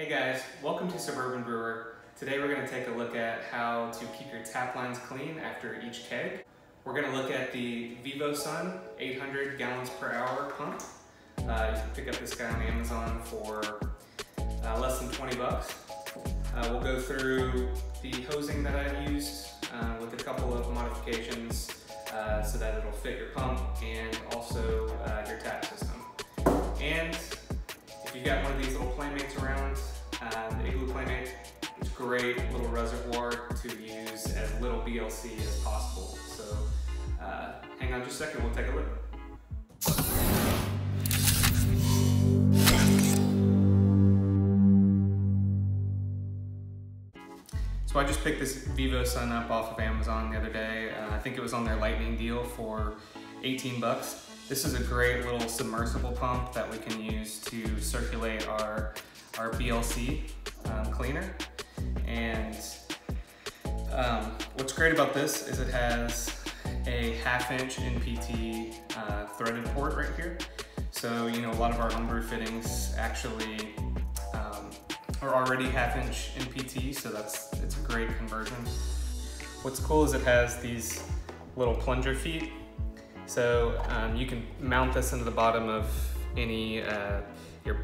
Hey guys, welcome to Suburban Brewer. Today we're going to take a look at how to keep your tap lines clean after each keg. We're going to look at the VivoSun 800 gallons per hour pump. Uh, you can pick up this guy on Amazon for uh, less than 20 bucks. Uh, we'll go through the hosing that I've used uh, with a couple of modifications uh, so that it'll fit your pump and also uh, your tap system. You got one of these little playmates around, uh, the Igloo Playmate, it's great little reservoir to use as little BLC as possible. So uh, hang on just a second, we'll take a look. So I just picked this VivoSun up off of Amazon the other day. Uh, I think it was on their lightning deal for 18 bucks. This is a great little submersible pump that we can use to circulate our, our BLC um, cleaner. And um, what's great about this is it has a half inch NPT uh, threaded port right here. So, you know, a lot of our homebrew fittings actually um, are already half inch NPT, so that's it's a great conversion. What's cool is it has these little plunger feet. So um, you can mount this into the bottom of any uh, your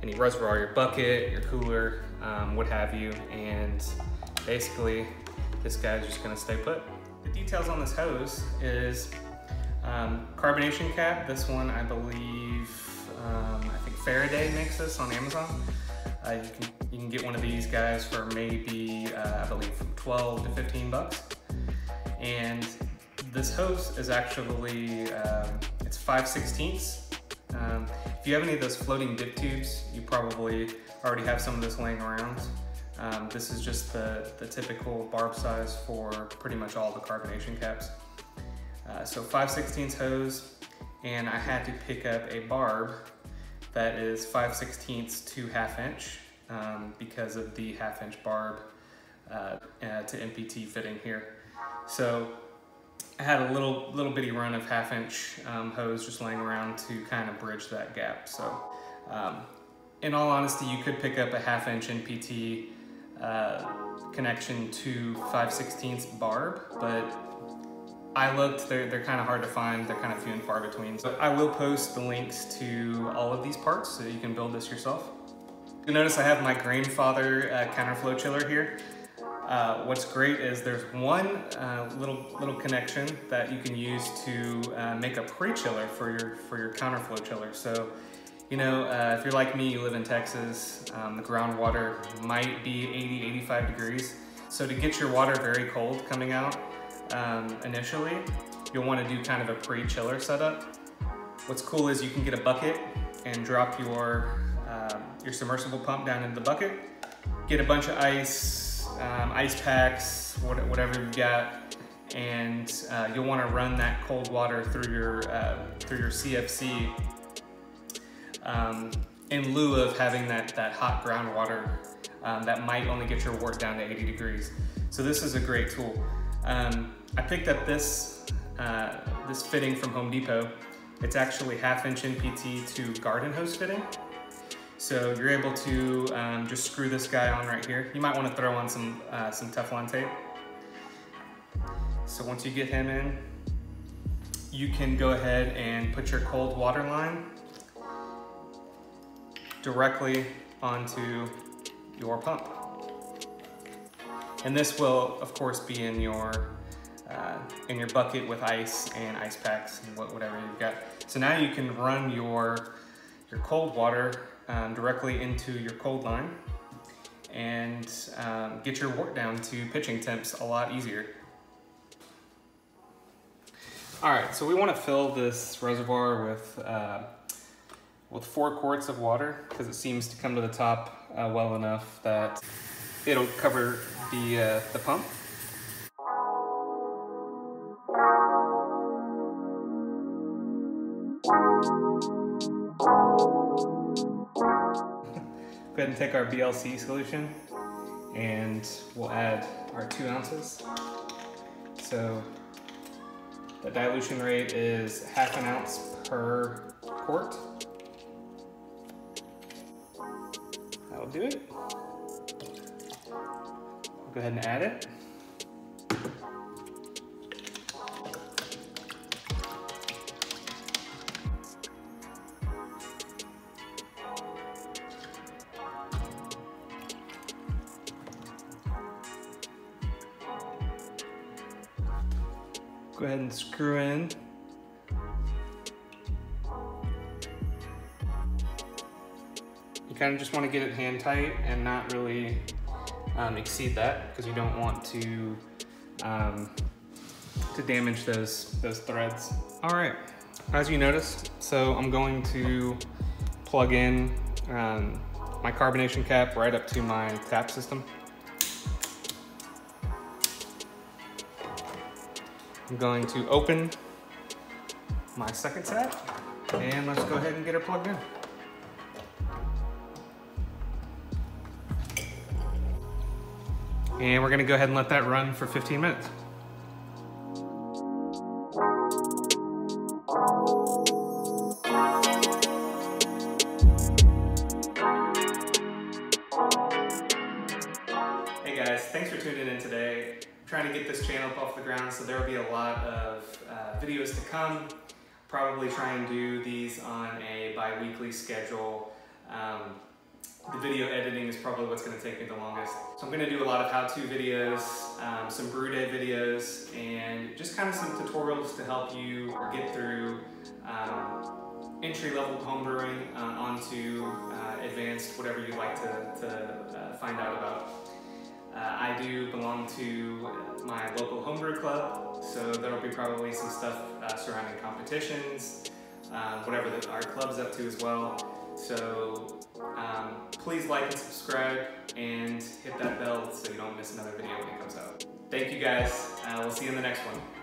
any reservoir, your bucket, your cooler, um, what have you, and basically this guy's just gonna stay put. The details on this hose is um, carbonation cap. This one, I believe, um, I think Faraday makes this on Amazon. Uh, you can you can get one of these guys for maybe uh, I believe from 12 to 15 bucks. And this hose is actually um, it's 5 16ths. Um, if you have any of those floating dip tubes, you probably already have some of this laying around. Um, this is just the, the typical barb size for pretty much all the carbonation caps. Uh, so 5 16ths hose, and I had to pick up a barb that is 5 16ths to half inch um, because of the half inch barb uh, uh, to NPT fitting here. So I had a little little bitty run of half inch um, hose just laying around to kind of bridge that gap. So um, in all honesty, you could pick up a half inch NPT uh, connection to 5 16ths barb, but I looked, they're, they're kind of hard to find, they're kind of few and far between. So I will post the links to all of these parts so you can build this yourself. You'll notice I have my Grainfather uh, counterflow chiller here. Uh, what's great is there's one uh, little little connection that you can use to uh, make a pre-chiller for your for your counterflow chiller. So, you know, uh, if you're like me, you live in Texas, um, the groundwater might be 80, 85 degrees. So to get your water very cold coming out, um, initially, you'll want to do kind of a pre-chiller setup. What's cool is you can get a bucket and drop your, um, your submersible pump down into the bucket, get a bunch of ice, um, ice packs, whatever you've got, and uh, you'll want to run that cold water through your, uh, through your CFC um, in lieu of having that, that hot groundwater um, that might only get your wort down to 80 degrees. So this is a great tool. Um, I picked up this, uh, this fitting from Home Depot. It's actually half inch NPT to garden hose fitting. So you're able to um, just screw this guy on right here. You might want to throw on some, uh, some Teflon tape. So once you get him in, you can go ahead and put your cold water line directly onto your pump. And this will, of course, be in your uh, in your bucket with ice and ice packs and whatever you've got. So now you can run your your cold water um, directly into your cold line and um, get your wort down to pitching temps a lot easier. All right, so we want to fill this reservoir with uh, with four quarts of water because it seems to come to the top uh, well enough that it'll cover the, uh, the pump. Ahead and take our BLC solution and we'll add our two ounces. So the dilution rate is half an ounce per quart. That'll do it. Go ahead and add it. Go ahead and screw in. You kind of just want to get it hand tight and not really um, exceed that because you don't want to um, to damage those those threads. All right, as you notice, so I'm going to plug in um, my carbonation cap right up to my tap system. I'm going to open my second set and let's go ahead and get her plugged in. And we're gonna go ahead and let that run for 15 minutes. Hey guys, thanks for tuning in today. Trying to get this channel up off the ground, so there will be a lot of uh, videos to come. Probably try and do these on a bi-weekly schedule. Um, the video editing is probably what's going to take me the longest. So I'm going to do a lot of how-to videos, um, some brew day videos, and just kind of some tutorials to help you get through um, entry-level homebrewing uh, onto uh, advanced, whatever you'd like to, to uh, find out about. Uh, I do belong to my local homebrew club, so there will be probably some stuff uh, surrounding competitions, um, whatever the, our club's up to as well. So um, please like and subscribe and hit that bell so you don't miss another video when it comes out. Thank you guys. Uh, we'll see you in the next one.